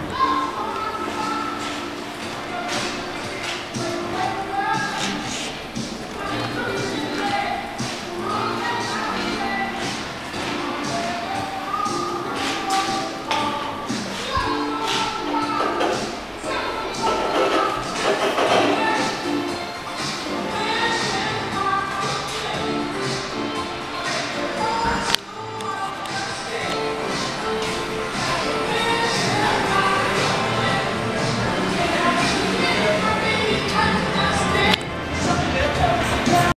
Oh!